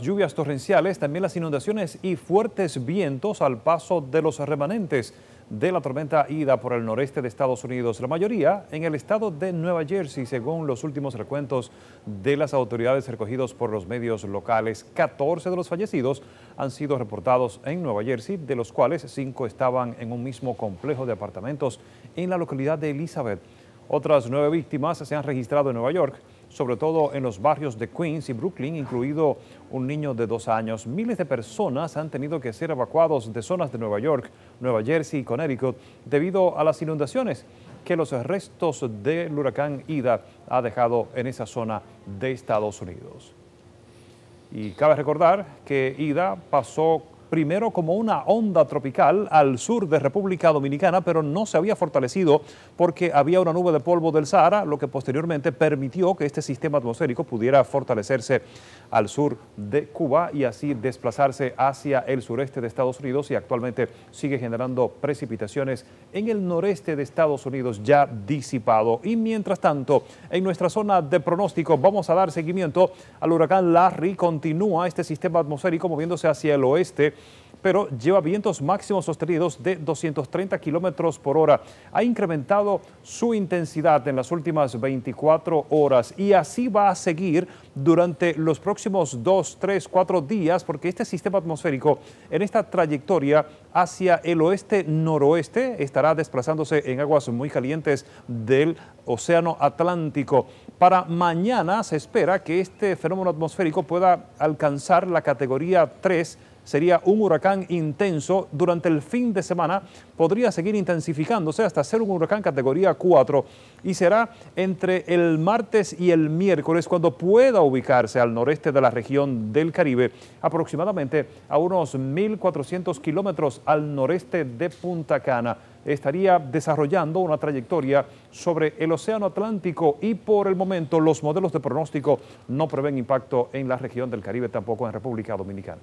Lluvias torrenciales, también las inundaciones y fuertes vientos al paso de los remanentes de la tormenta Ida por el noreste de Estados Unidos, la mayoría en el estado de Nueva Jersey, según los últimos recuentos de las autoridades recogidos por los medios locales. 14 de los fallecidos han sido reportados en Nueva Jersey, de los cuales 5 estaban en un mismo complejo de apartamentos en la localidad de Elizabeth. Otras nueve víctimas se han registrado en Nueva York, sobre todo en los barrios de Queens y Brooklyn, incluido un niño de dos años. Miles de personas han tenido que ser evacuados de zonas de Nueva York, Nueva Jersey y Connecticut debido a las inundaciones que los restos del huracán Ida ha dejado en esa zona de Estados Unidos. Y cabe recordar que Ida pasó primero como una onda tropical al sur de República Dominicana, pero no se había fortalecido porque había una nube de polvo del Sahara, lo que posteriormente permitió que este sistema atmosférico pudiera fortalecerse al sur de Cuba y así desplazarse hacia el sureste de Estados Unidos y actualmente sigue generando precipitaciones en el noreste de Estados Unidos ya disipado. Y mientras tanto, en nuestra zona de pronóstico vamos a dar seguimiento al huracán Larry. Continúa este sistema atmosférico moviéndose hacia el oeste pero lleva vientos máximos sostenidos de 230 kilómetros por hora. Ha incrementado su intensidad en las últimas 24 horas y así va a seguir durante los próximos 2, 3, 4 días, porque este sistema atmosférico en esta trayectoria hacia el oeste-noroeste estará desplazándose en aguas muy calientes del Océano Atlántico. Para mañana se espera que este fenómeno atmosférico pueda alcanzar la categoría 3 sería un huracán intenso. Durante el fin de semana podría seguir intensificándose hasta ser un huracán categoría 4 y será entre el martes y el miércoles cuando pueda ubicarse al noreste de la región del Caribe, aproximadamente a unos 1.400 kilómetros al noreste de Punta Cana. Estaría desarrollando una trayectoria sobre el Océano Atlántico y por el momento los modelos de pronóstico no prevén impacto en la región del Caribe, tampoco en República Dominicana.